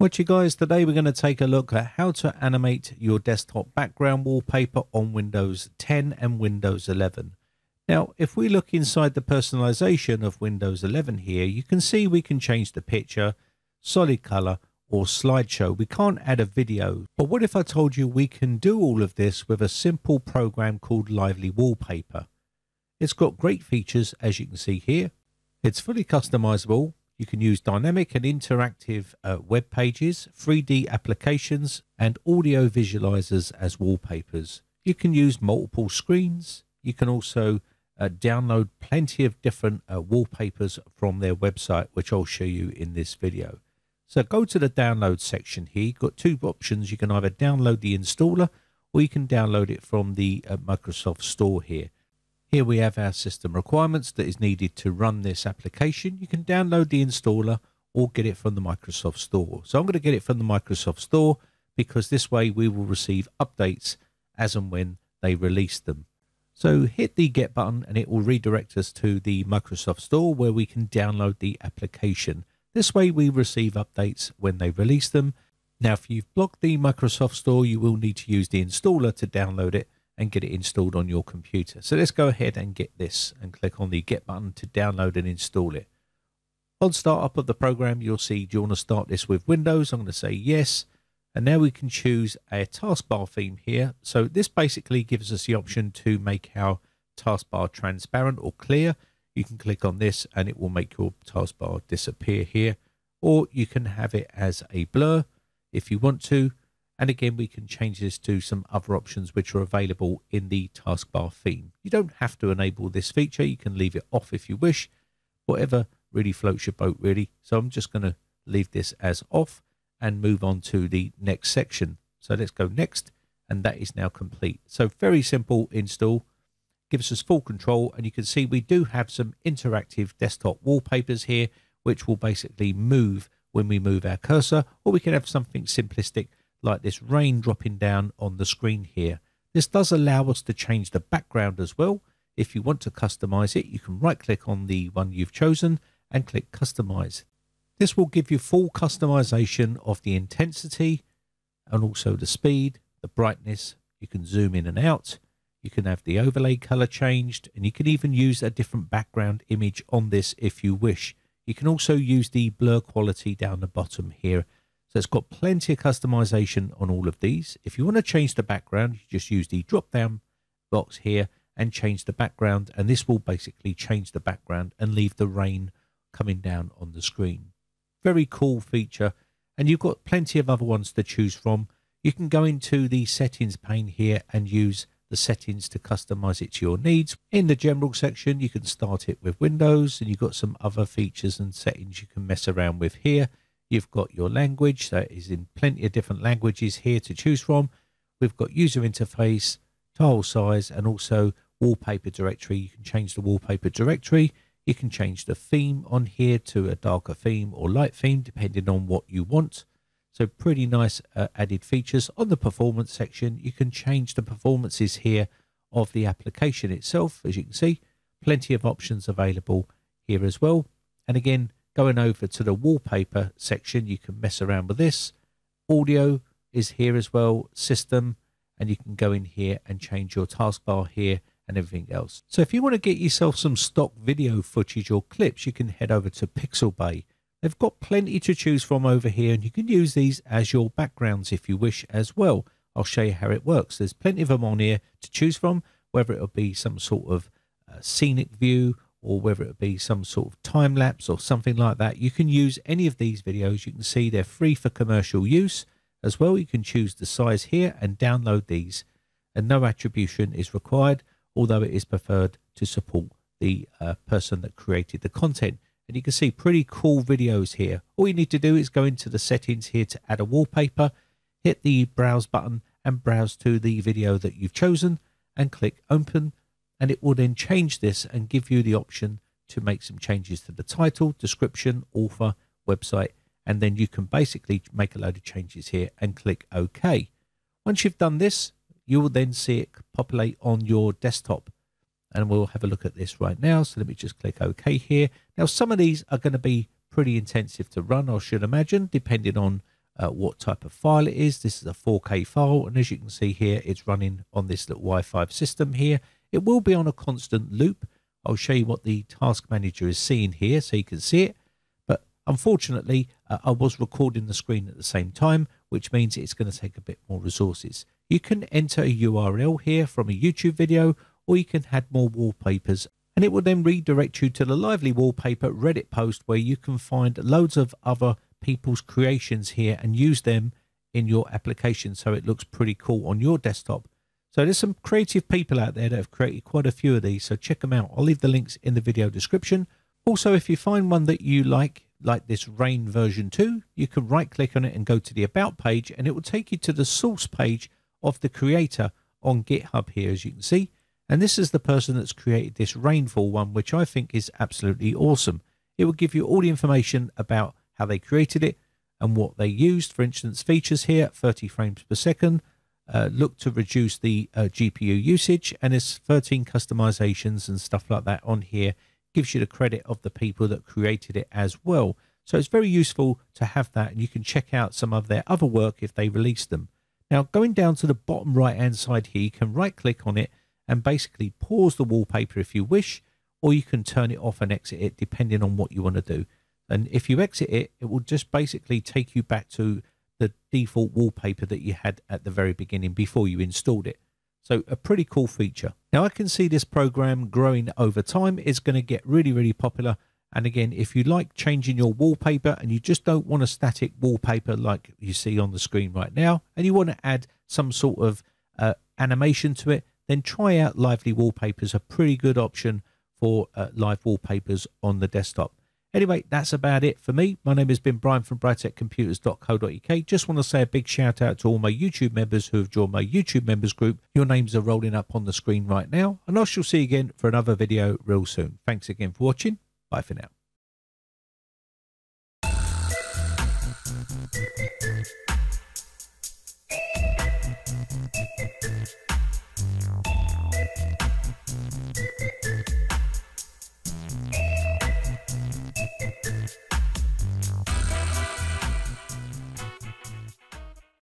What you guys, today we're going to take a look at how to animate your desktop background wallpaper on Windows 10 and Windows 11. Now, if we look inside the personalization of Windows 11 here, you can see we can change the picture, solid color, or slideshow. We can't add a video. But what if I told you we can do all of this with a simple program called Lively Wallpaper? It's got great features, as you can see here. It's fully customizable you can use dynamic and interactive uh, web pages, 3D applications, and audio visualizers as wallpapers. You can use multiple screens. You can also uh, download plenty of different uh, wallpapers from their website, which I'll show you in this video. So go to the download section here. You've got two options. You can either download the installer or you can download it from the uh, Microsoft Store here. Here we have our system requirements that is needed to run this application. You can download the installer or get it from the Microsoft Store. So I'm going to get it from the Microsoft Store because this way we will receive updates as and when they release them. So hit the get button and it will redirect us to the Microsoft Store where we can download the application. This way we receive updates when they release them. Now if you've blocked the Microsoft Store you will need to use the installer to download it and get it installed on your computer. So let's go ahead and get this and click on the get button to download and install it. On startup of the program, you'll see, do you want to start this with Windows? I'm going to say yes. And now we can choose a taskbar theme here. So this basically gives us the option to make our taskbar transparent or clear. You can click on this and it will make your taskbar disappear here. Or you can have it as a blur if you want to. And again, we can change this to some other options which are available in the taskbar theme. You don't have to enable this feature. You can leave it off if you wish, whatever really floats your boat really. So I'm just going to leave this as off and move on to the next section. So let's go next. And that is now complete. So very simple install. Gives us full control. And you can see we do have some interactive desktop wallpapers here, which will basically move when we move our cursor. Or we can have something simplistic like this rain dropping down on the screen here. This does allow us to change the background as well. If you want to customize it, you can right click on the one you've chosen and click customize. This will give you full customization of the intensity and also the speed, the brightness. You can zoom in and out. You can have the overlay color changed and you can even use a different background image on this if you wish. You can also use the blur quality down the bottom here so it's got plenty of customization on all of these. If you want to change the background, you just use the drop down box here and change the background. And this will basically change the background and leave the rain coming down on the screen. Very cool feature. And you've got plenty of other ones to choose from. You can go into the settings pane here and use the settings to customize it to your needs. In the general section, you can start it with Windows and you've got some other features and settings you can mess around with here. You've got your language, that is in plenty of different languages here to choose from. We've got user interface, tile size, and also wallpaper directory. You can change the wallpaper directory. You can change the theme on here to a darker theme or light theme, depending on what you want. So pretty nice uh, added features. On the performance section, you can change the performances here of the application itself. As you can see, plenty of options available here as well. And again, Going over to the wallpaper section, you can mess around with this. Audio is here as well, system, and you can go in here and change your taskbar here and everything else. So if you want to get yourself some stock video footage or clips, you can head over to Pixabay. They've got plenty to choose from over here, and you can use these as your backgrounds if you wish as well. I'll show you how it works. There's plenty of them on here to choose from, whether it'll be some sort of uh, scenic view or whether it be some sort of time lapse or something like that. You can use any of these videos. You can see they're free for commercial use as well. You can choose the size here and download these and no attribution is required, although it is preferred to support the uh, person that created the content. And you can see pretty cool videos here. All you need to do is go into the settings here to add a wallpaper, hit the browse button and browse to the video that you've chosen and click open and it will then change this and give you the option to make some changes to the title, description, author, website, and then you can basically make a load of changes here and click OK. Once you've done this, you will then see it populate on your desktop. And we'll have a look at this right now. So let me just click OK here. Now, some of these are going to be pretty intensive to run, I should imagine, depending on uh, what type of file it is. This is a 4K file, and as you can see here, it's running on this little Wi-Fi system here. It will be on a constant loop. I'll show you what the task manager is seeing here so you can see it. But unfortunately, uh, I was recording the screen at the same time, which means it's going to take a bit more resources. You can enter a URL here from a YouTube video, or you can add more wallpapers and it will then redirect you to the Lively Wallpaper Reddit post where you can find loads of other people's creations here and use them in your application so it looks pretty cool on your desktop. So there's some creative people out there that have created quite a few of these, so check them out. I'll leave the links in the video description. Also, if you find one that you like, like this Rain version 2, you can right click on it and go to the About page and it will take you to the source page of the creator on GitHub here, as you can see. And this is the person that's created this rainfall one, which I think is absolutely awesome. It will give you all the information about how they created it and what they used. For instance, features here, 30 frames per second, uh, look to reduce the uh, GPU usage, and there's 13 customizations and stuff like that on here. Gives you the credit of the people that created it as well. So it's very useful to have that, and you can check out some of their other work if they release them. Now, going down to the bottom right hand side here, you can right click on it and basically pause the wallpaper if you wish, or you can turn it off and exit it depending on what you want to do. And if you exit it, it will just basically take you back to the default wallpaper that you had at the very beginning before you installed it. So a pretty cool feature. Now I can see this program growing over time. It's going to get really, really popular. And again, if you like changing your wallpaper and you just don't want a static wallpaper like you see on the screen right now, and you want to add some sort of uh, animation to it, then try out Lively Wallpapers, a pretty good option for uh, live wallpapers on the desktop. Anyway, that's about it for me. My name has been Brian from briteccomputers.co.uk. Just want to say a big shout out to all my YouTube members who have joined my YouTube members group. Your names are rolling up on the screen right now, and I shall see you again for another video real soon. Thanks again for watching. Bye for now.